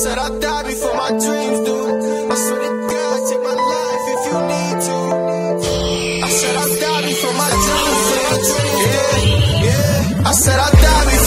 said I'll die before my dreams do. I swear to God, take my life if you need to. I said I'll die before my dreams do. Yeah, yeah. I said I'll die before